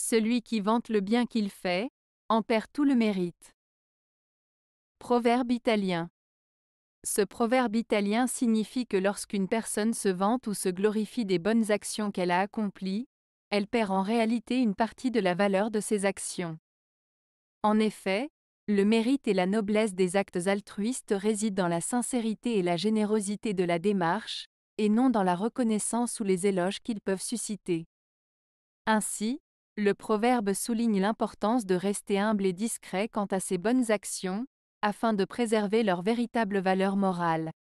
Celui qui vante le bien qu'il fait, en perd tout le mérite. Proverbe italien. Ce proverbe italien signifie que lorsqu'une personne se vante ou se glorifie des bonnes actions qu'elle a accomplies, elle perd en réalité une partie de la valeur de ses actions. En effet, le mérite et la noblesse des actes altruistes résident dans la sincérité et la générosité de la démarche, et non dans la reconnaissance ou les éloges qu'ils peuvent susciter. Ainsi, le proverbe souligne l'importance de rester humble et discret quant à ses bonnes actions, afin de préserver leur véritable valeur morale.